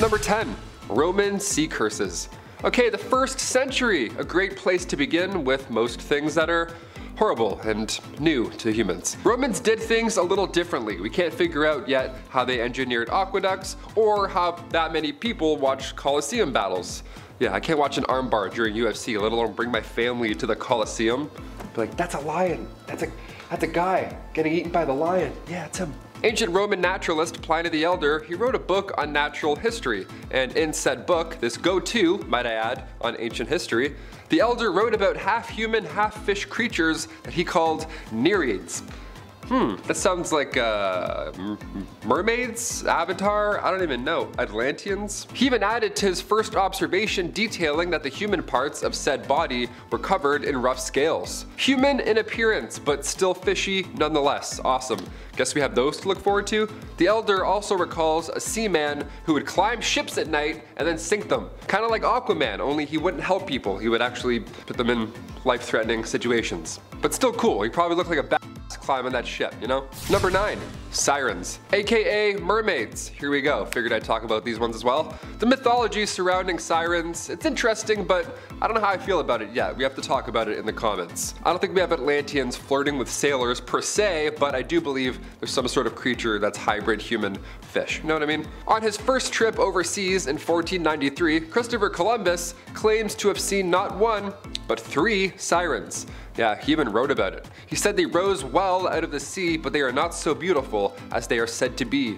Number 10. Roman sea curses. Okay, the first century, a great place to begin with most things that are horrible and new to humans. Romans did things a little differently. We can't figure out yet how they engineered aqueducts or how that many people watched Colosseum battles. Yeah, I can't watch an armbar during UFC, let alone bring my family to the Colosseum. Be like, that's a lion. That's a that's a guy getting eaten by the lion. Yeah, it's him. Ancient Roman naturalist Pliny the Elder, he wrote a book on natural history, and in said book, this go-to, might I add, on ancient history, the Elder wrote about half-human, half-fish creatures that he called nereids. Hmm, that sounds like uh, mermaids, Avatar, I don't even know, Atlanteans? He even added to his first observation detailing that the human parts of said body were covered in rough scales. Human in appearance, but still fishy nonetheless. Awesome. Guess we have those to look forward to. The Elder also recalls a seaman who would climb ships at night and then sink them. Kind of like Aquaman, only he wouldn't help people. He would actually put them in life-threatening situations. But still cool. He probably looked like a climbing that ship, you know? Number nine, sirens, aka mermaids. Here we go, figured I'd talk about these ones as well. The mythology surrounding sirens, it's interesting, but I don't know how I feel about it yet. We have to talk about it in the comments. I don't think we have Atlanteans flirting with sailors per se, but I do believe there's some sort of creature that's hybrid human fish, you know what I mean? On his first trip overseas in 1493, Christopher Columbus claims to have seen not one, but three sirens. Yeah, he even wrote about it. He said they rose well out of the sea, but they are not so beautiful as they are said to be.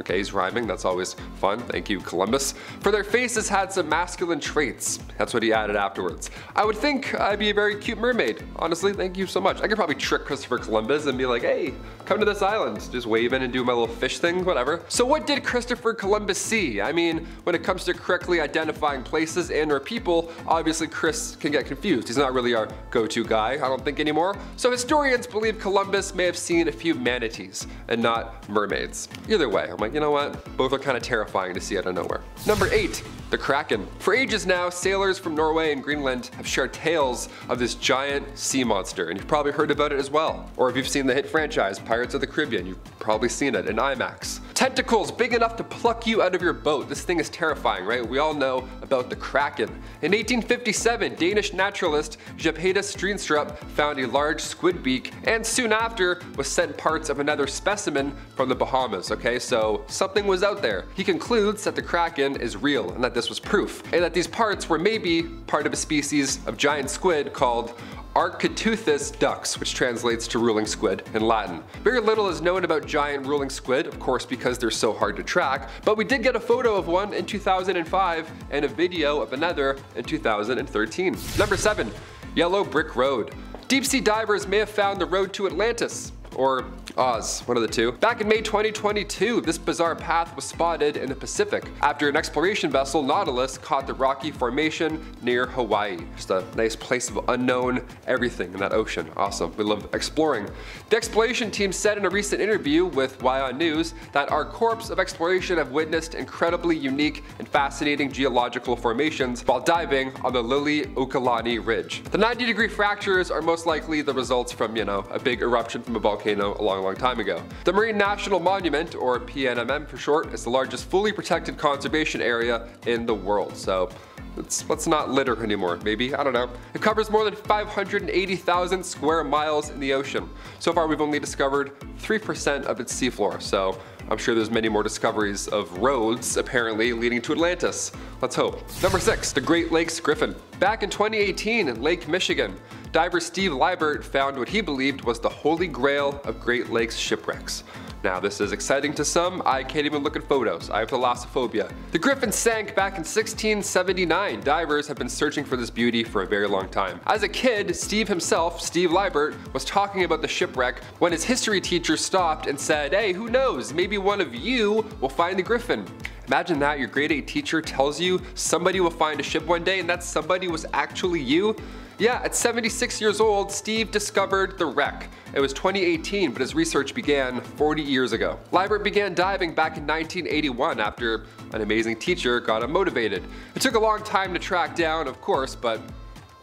Okay, he's rhyming, that's always fun. Thank you, Columbus. For their faces had some masculine traits. That's what he added afterwards. I would think I'd be a very cute mermaid. Honestly, thank you so much. I could probably trick Christopher Columbus and be like, hey, come to this island. Just wave in and do my little fish thing, whatever. So what did Christopher Columbus see? I mean, when it comes to correctly identifying places and or people, obviously Chris can get confused. He's not really our go-to guy, I don't think anymore. So historians believe Columbus may have seen a few manatees and not mermaids. Either way, oh I'm you know what? Both are kind of terrifying to see out of nowhere. Number 8. The Kraken. For ages now, sailors from Norway and Greenland have shared tales of this giant sea monster, and you've probably heard about it as well. Or if you've seen the hit franchise Pirates of the Caribbean, you've probably seen it in IMAX. Tentacles big enough to pluck you out of your boat. This thing is terrifying, right? We all know about the Kraken. In 1857, Danish naturalist Japetus Steenstrup found a large squid beak, and soon after was sent parts of another specimen from the Bahamas, okay? So something was out there. He concludes that the Kraken is real and that this was proof, and that these parts were maybe part of a species of giant squid called Architeuthis dux, which translates to ruling squid in Latin. Very little is known about giant ruling squid, of course because they're so hard to track, but we did get a photo of one in 2005 and a video of another in 2013. Number 7. Yellow Brick Road. Deep sea divers may have found the road to Atlantis, or Oz, one of the two. Back in May 2022, this bizarre path was spotted in the Pacific after an exploration vessel, Nautilus, caught the rocky formation near Hawaii. Just a nice place of unknown everything in that ocean. Awesome, we love exploring. The exploration team said in a recent interview with WION News that our corps of exploration have witnessed incredibly unique and fascinating geological formations while diving on the Liliuokalani Ridge. The 90 degree fractures are most likely the results from, you know, a big eruption from a volcano along long long time ago. The Marine National Monument, or PNMM for short, is the largest fully protected conservation area in the world. So Let's, let's not litter anymore, maybe, I don't know. It covers more than 580,000 square miles in the ocean. So far we've only discovered 3% of its seafloor, so I'm sure there's many more discoveries of roads, apparently, leading to Atlantis. Let's hope. Number 6. The Great Lakes Griffon. Back in 2018 in Lake Michigan, diver Steve Libert found what he believed was the holy grail of Great Lakes shipwrecks. Now this is exciting to some, I can't even look at photos, I have thalassophobia. The Griffon sank back in 1679. Divers have been searching for this beauty for a very long time. As a kid, Steve himself, Steve Libert, was talking about the shipwreck when his history teacher stopped and said, hey, who knows, maybe one of you will find the Griffon. Imagine that your grade 8 teacher tells you somebody will find a ship one day and that somebody was actually you. Yeah, at 76 years old, Steve discovered the wreck. It was 2018, but his research began 40 years ago. Libert began diving back in 1981 after an amazing teacher got him motivated. It took a long time to track down, of course, but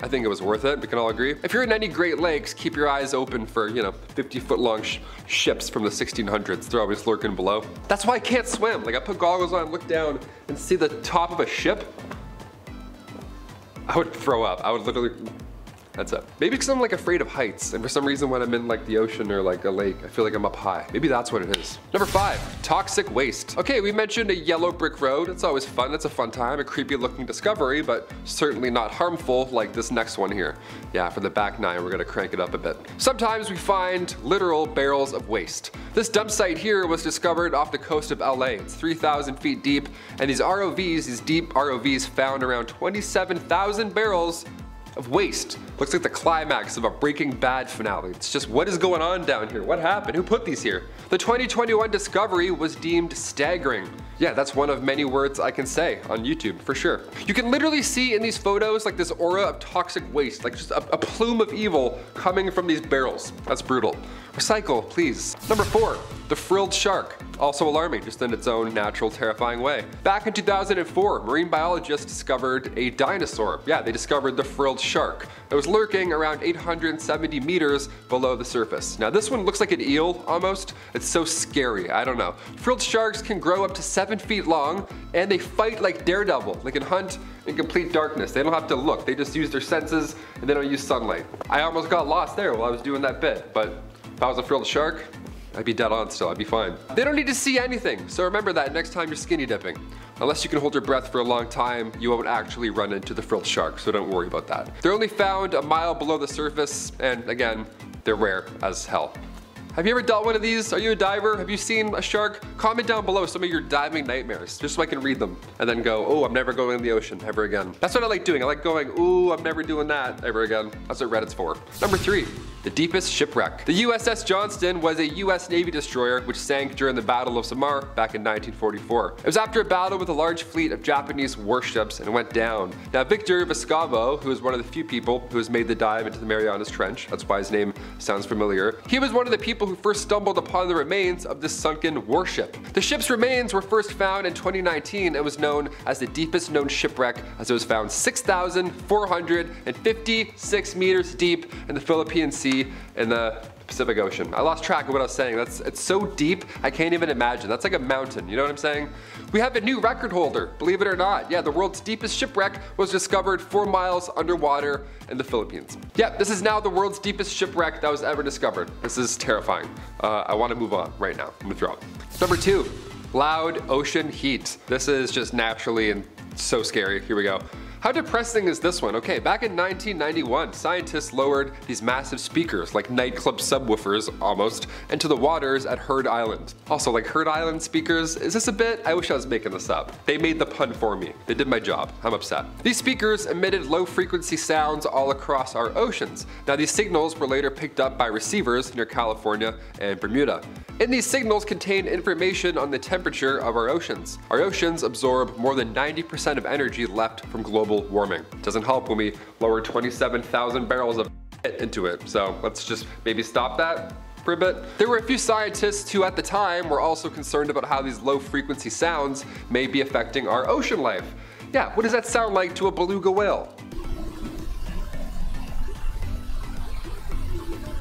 I think it was worth it, we can all agree. If you're in any Great Lakes, keep your eyes open for, you know, 50 foot long sh ships from the 1600s. They're always lurking below. That's why I can't swim. Like I put goggles on, look down, and see the top of a ship. I would throw up. I would literally that's it. Maybe because I'm like afraid of heights, and for some reason when I'm in like the ocean or like a lake, I feel like I'm up high. Maybe that's what it is. Number five, toxic waste. Okay, we mentioned a yellow brick road. It's always fun. It's a fun time, a creepy looking discovery, but certainly not harmful like this next one here. Yeah, for the back nine, we're gonna crank it up a bit. Sometimes we find literal barrels of waste. This dump site here was discovered off the coast of LA. It's 3,000 feet deep, and these ROVs, these deep ROVs found around 27,000 barrels of waste. Looks like the climax of a Breaking Bad finale. It's just what is going on down here? What happened? Who put these here? The 2021 discovery was deemed staggering. Yeah, that's one of many words I can say on YouTube, for sure. You can literally see in these photos like this aura of toxic waste, like just a, a plume of evil coming from these barrels. That's brutal. Recycle, please. Number four, the frilled shark. Also alarming, just in its own natural, terrifying way. Back in 2004, marine biologists discovered a dinosaur. Yeah, they discovered the frilled shark. It was lurking around 870 meters below the surface. Now this one looks like an eel almost. It's so scary, I don't know. Frilled sharks can grow up to 7 feet long and they fight like Daredevil. They can hunt in complete darkness. They don't have to look, they just use their senses and they don't use sunlight. I almost got lost there while I was doing that bit, but if I was a frilled shark, I'd be dead on still, I'd be fine. They don't need to see anything, so remember that next time you're skinny dipping. Unless you can hold your breath for a long time, you won't actually run into the frilled shark, so don't worry about that. They're only found a mile below the surface, and again, they're rare as hell. Have you ever dealt one of these? Are you a diver? Have you seen a shark? Comment down below some of your diving nightmares, just so I can read them and then go, oh, I'm never going in the ocean ever again. That's what I like doing. I like going, ooh, I'm never doing that ever again. That's what Reddit's for. Number three, the deepest shipwreck. The USS Johnston was a US Navy destroyer which sank during the Battle of Samar back in 1944. It was after a battle with a large fleet of Japanese warships and went down. Now Victor Vescovo, who is one of the few people who has made the dive into the Marianas Trench, that's why his name sounds familiar, he was one of the people who first stumbled upon the remains of this sunken warship. The ship's remains were first found in 2019 and was known as the deepest known shipwreck as it was found 6,456 meters deep in the Philippine Sea in the Pacific Ocean. I lost track of what I was saying. That's It's so deep, I can't even imagine. That's like a mountain, you know what I'm saying? We have a new record holder, believe it or not. Yeah, the world's deepest shipwreck was discovered four miles underwater in the Philippines. Yeah, this is now the world's deepest shipwreck that was ever discovered. This is terrifying. Uh, I wanna move on right now. I'm gonna throw up. Number two, loud ocean heat. This is just naturally and so scary. Here we go. How depressing is this one? Okay, back in 1991, scientists lowered these massive speakers, like nightclub subwoofers almost, into the waters at Heard Island. Also, like Heard Island speakers, is this a bit? I wish I was making this up. They made the pun for me. They did my job. I'm upset. These speakers emitted low frequency sounds all across our oceans. Now these signals were later picked up by receivers near California and Bermuda. And these signals contain information on the temperature of our oceans. Our oceans absorb more than 90% of energy left from global global warming. Doesn't help when we lower 27,000 barrels of into it. So let's just maybe stop that for a bit. There were a few scientists who at the time were also concerned about how these low frequency sounds may be affecting our ocean life. Yeah, what does that sound like to a beluga whale?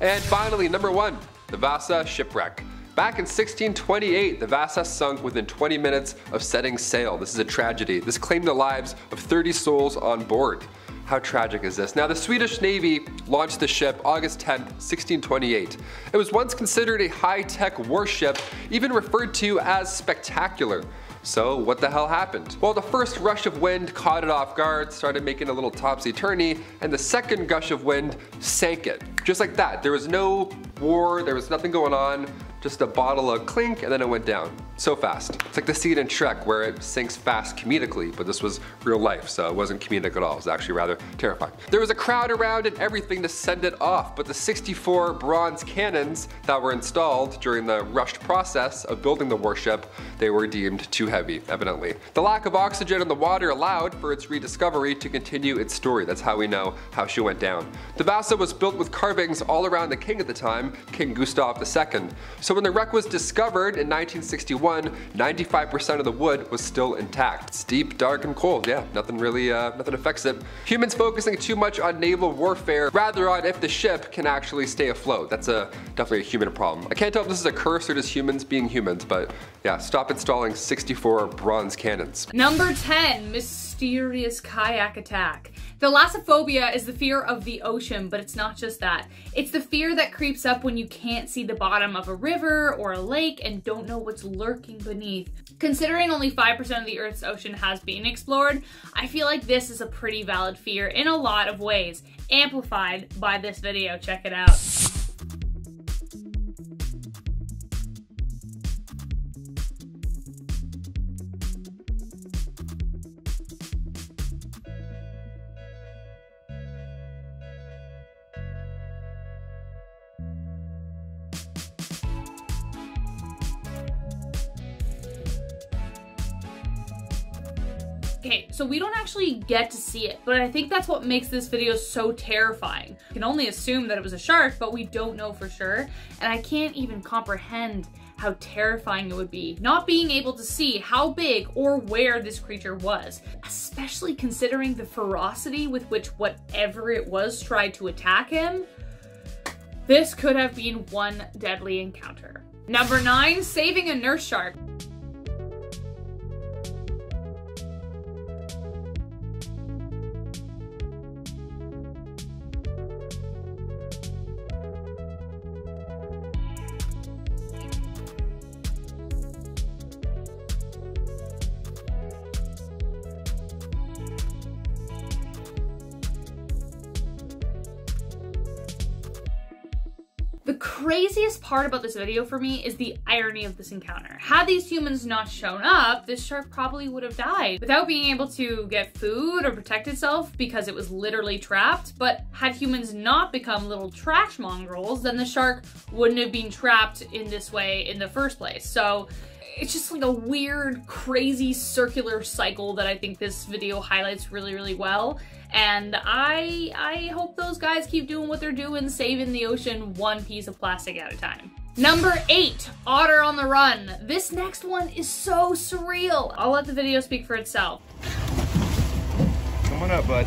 And finally, number one, the Vasa shipwreck. Back in 1628, the Vasa sunk within 20 minutes of setting sail. This is a tragedy. This claimed the lives of 30 souls on board. How tragic is this? Now, the Swedish Navy launched the ship August 10, 1628. It was once considered a high-tech warship, even referred to as spectacular. So what the hell happened? Well, the first rush of wind caught it off guard, started making a little topsy-turvy, and the second gush of wind sank it. Just like that. There was no war, there was nothing going on just a bottle of clink and then it went down. So fast. It's like the scene in Shrek where it sinks fast comedically, but this was real life, so it wasn't comedic at all. It was actually rather terrifying. There was a crowd around and everything to send it off, but the 64 bronze cannons that were installed during the rushed process of building the warship, they were deemed too heavy, evidently. The lack of oxygen in the water allowed for its rediscovery to continue its story. That's how we know how she went down. The Vasa was built with carvings all around the king at the time, King Gustav II. So when the wreck was discovered in 1961, 1961, 95% of the wood was still intact. It's deep, dark, and cold. Yeah, nothing really, uh, nothing affects it. Humans focusing too much on naval warfare rather on if the ship can actually stay afloat. That's a definitely a human problem. I can't tell if this is a curse or just humans being humans, but yeah, stop installing 64 bronze cannons. Number 10, mysterious kayak attack. Thalassophobia is the fear of the ocean, but it's not just that. It's the fear that creeps up when you can't see the bottom of a river or a lake and don't know what's lurking beneath. Considering only 5% of the Earth's ocean has been explored, I feel like this is a pretty valid fear in a lot of ways, amplified by this video. Check it out. Okay, so we don't actually get to see it, but I think that's what makes this video so terrifying. We can only assume that it was a shark, but we don't know for sure, and I can't even comprehend how terrifying it would be not being able to see how big or where this creature was, especially considering the ferocity with which whatever it was tried to attack him. This could have been one deadly encounter. Number nine, saving a nurse shark. Craziest part about this video for me is the irony of this encounter. Had these humans not shown up, this shark probably would have died without being able to get food or protect itself because it was literally trapped. But had humans not become little trash mongrels, then the shark wouldn't have been trapped in this way in the first place. So it's just like a weird, crazy circular cycle that I think this video highlights really, really well. And I, I hope those guys keep doing what they're doing, saving the ocean one piece of plastic at a time. Number eight, Otter on the Run. This next one is so surreal. I'll let the video speak for itself. Come on up, bud.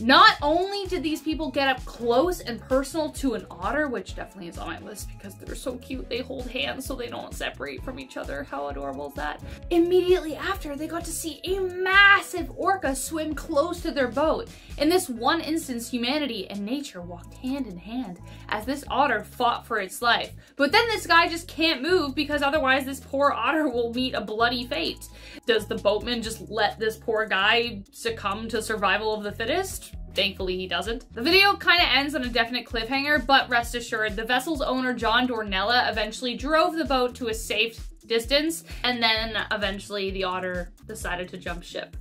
Not only did these people get up close and personal to an otter, which definitely is on my list because they're so cute, they hold hands so they don't separate from each other. How adorable is that? Immediately after, they got to see a massive orca swim close to their boat. In this one instance, humanity and nature walked hand in hand as this otter fought for its life. But then this guy just can't move because otherwise this poor otter will meet a bloody fate. Does the boatman just let this poor guy succumb to survival of the fittest? Thankfully, he doesn't. The video kind of ends on a definite cliffhanger, but rest assured, the vessel's owner, John Dornella, eventually drove the boat to a safe distance, and then eventually the otter decided to jump ship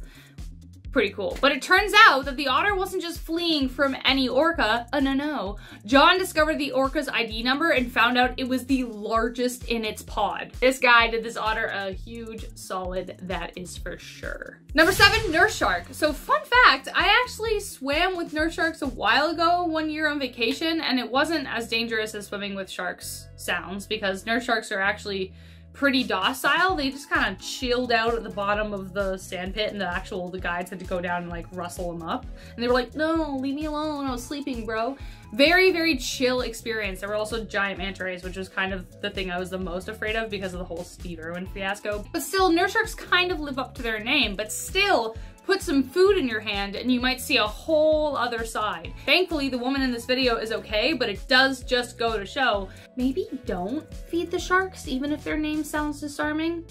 pretty cool. But it turns out that the otter wasn't just fleeing from any orca, uh, no no. John discovered the orca's ID number and found out it was the largest in its pod. This guy did this otter a huge solid, that is for sure. Number seven, nurse shark. So fun fact, I actually swam with nurse sharks a while ago, one year on vacation, and it wasn't as dangerous as swimming with sharks sounds because nurse sharks are actually pretty docile. They just kind of chilled out at the bottom of the sand pit and the actual, the guides had to go down and like rustle them up. And they were like, no, leave me alone. I was sleeping, bro. Very, very chill experience. There were also giant manta rays, which was kind of the thing I was the most afraid of because of the whole Steve Irwin fiasco. But still, nurse sharks kind of live up to their name, but still, put some food in your hand and you might see a whole other side. Thankfully, the woman in this video is okay, but it does just go to show, maybe don't feed the sharks, even if their name sounds disarming.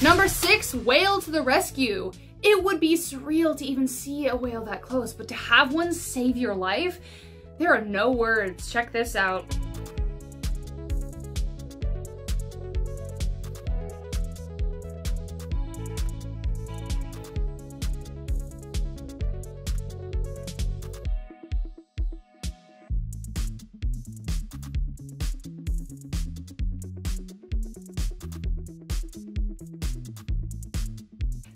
Number six, whale to the rescue. It would be surreal to even see a whale that close, but to have one save your life, there are no words. Check this out.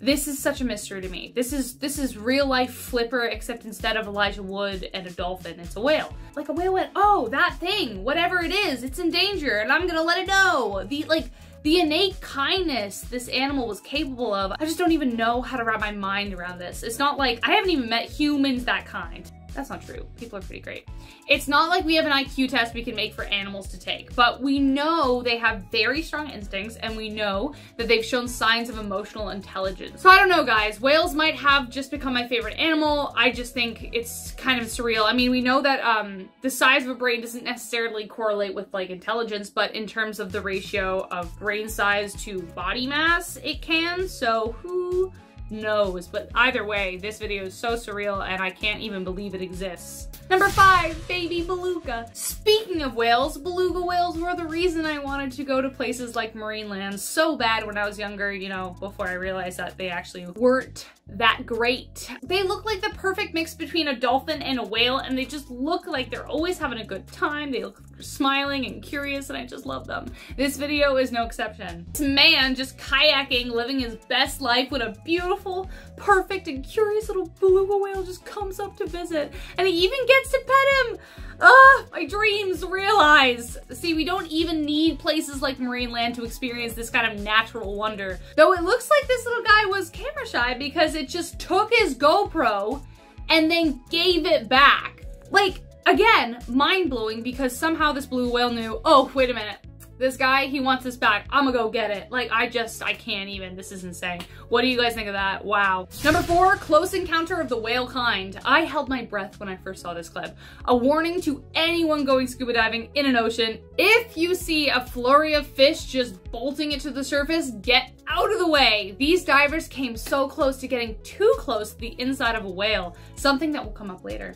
This is such a mystery to me. This is this is real life Flipper, except instead of Elijah Wood and a dolphin, it's a whale. Like a whale went, oh, that thing, whatever it is, it's in danger, and I'm gonna let it know. The like the innate kindness this animal was capable of. I just don't even know how to wrap my mind around this. It's not like I haven't even met humans that kind. That's not true. People are pretty great. It's not like we have an IQ test we can make for animals to take, but we know they have very strong instincts and we know that they've shown signs of emotional intelligence. So I don't know guys, whales might have just become my favorite animal. I just think it's kind of surreal. I mean, we know that um, the size of a brain doesn't necessarily correlate with like intelligence, but in terms of the ratio of brain size to body mass, it can. So who knows. But either way, this video is so surreal and I can't even believe it exists. Number five, baby beluga. Speaking of whales, beluga whales were the reason I wanted to go to places like Marineland so bad when I was younger, you know, before I realized that they actually weren't that great. They look like the perfect mix between a dolphin and a whale and they just look like they're always having a good time. They look smiling and curious and I just love them. This video is no exception. This man just kayaking, living his best life when a beautiful, perfect, and curious little beluga whale just comes up to visit and he even gets to pet him. Ah, my dreams realized. See, we don't even need places like Marineland to experience this kind of natural wonder. Though it looks like this little guy was camera shy because it just took his GoPro and then gave it back. Like, again, mind blowing because somehow this blue whale knew, oh, wait a minute. This guy, he wants this back. I'm gonna go get it. Like, I just, I can't even. This is insane. What do you guys think of that? Wow. Number four, close encounter of the whale kind. I held my breath when I first saw this clip. A warning to anyone going scuba diving in an ocean. If you see a flurry of fish just bolting it to the surface, get out of the way. These divers came so close to getting too close to the inside of a whale. Something that will come up later.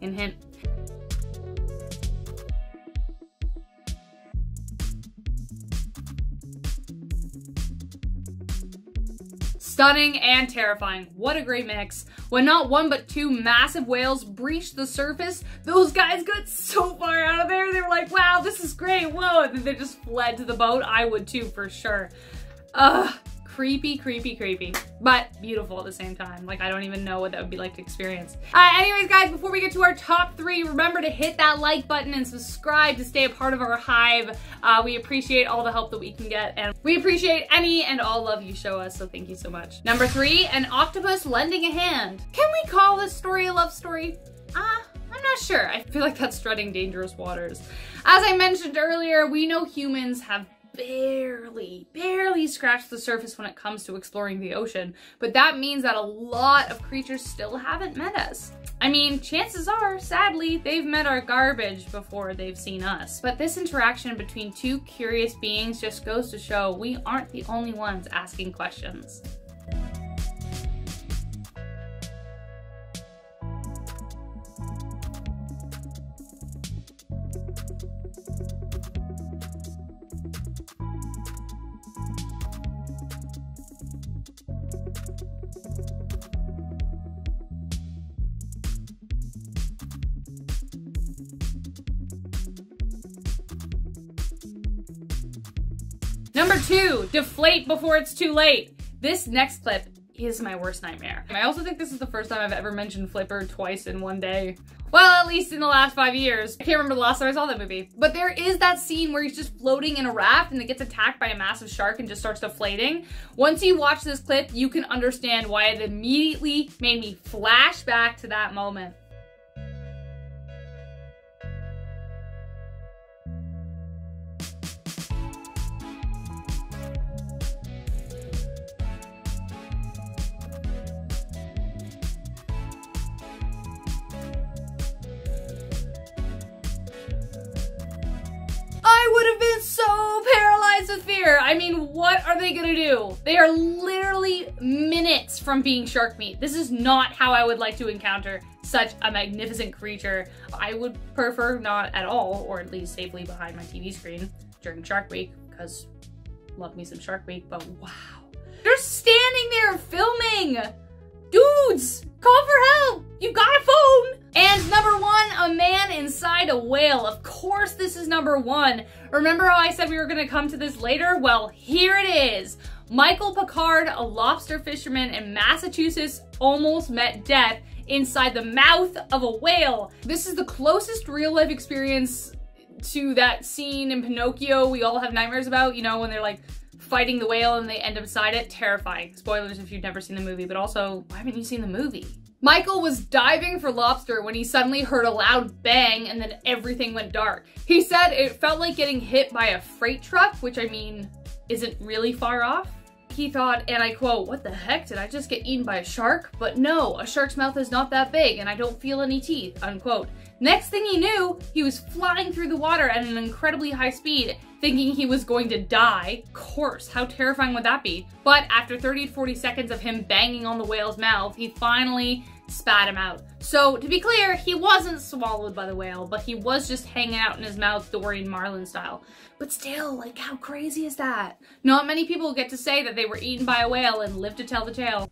In hint. Stunning and terrifying. What a great mix. When not one but two massive whales breached the surface, those guys got so far out of there. They were like, wow, this is great. Whoa. And then they just fled to the boat. I would too, for sure. Ugh creepy, creepy, creepy, but beautiful at the same time. Like, I don't even know what that would be like to experience. Anyways, guys, before we get to our top three, remember to hit that like button and subscribe to stay a part of our hive. Uh, we appreciate all the help that we can get, and we appreciate any and all love you show us, so thank you so much. Number three, an octopus lending a hand. Can we call this story a love story? Ah, uh, I'm not sure. I feel like that's treading dangerous waters. As I mentioned earlier, we know humans have barely, barely scratched the surface when it comes to exploring the ocean, but that means that a lot of creatures still haven't met us. I mean, chances are, sadly, they've met our garbage before they've seen us. But this interaction between two curious beings just goes to show we aren't the only ones asking questions. Deflate before it's too late. This next clip is my worst nightmare. I also think this is the first time I've ever mentioned Flipper twice in one day. Well, at least in the last five years. I can't remember the last time I saw that movie. But there is that scene where he's just floating in a raft and it gets attacked by a massive shark and just starts deflating. Once you watch this clip, you can understand why it immediately made me flash back to that moment. I mean, what are they gonna do? They are literally minutes from being shark meat. This is not how I would like to encounter such a magnificent creature. I would prefer not at all, or at least safely behind my TV screen during Shark Week, because love me some Shark Week, but wow. They're standing there filming! Dudes, call for help! You got a phone! And number one, a man inside a whale. Of course this is number one. Remember how I said we were gonna come to this later? Well, here it is. Michael Packard, a lobster fisherman in Massachusetts, almost met death inside the mouth of a whale. This is the closest real life experience to that scene in Pinocchio we all have nightmares about, you know, when they're like fighting the whale and they end up inside it. Terrifying. Spoilers if you've never seen the movie, but also, why haven't you seen the movie? Michael was diving for lobster when he suddenly heard a loud bang and then everything went dark. He said it felt like getting hit by a freight truck, which I mean, isn't really far off. He thought, and I quote, what the heck, did I just get eaten by a shark? But no, a shark's mouth is not that big and I don't feel any teeth, unquote. Next thing he knew, he was flying through the water at an incredibly high speed, thinking he was going to die. Of course, how terrifying would that be? But after 30 to 40 seconds of him banging on the whale's mouth, he finally spat him out. So to be clear, he wasn't swallowed by the whale, but he was just hanging out in his mouth Dory and Marlin style. But still, like how crazy is that? Not many people get to say that they were eaten by a whale and live to tell the tale.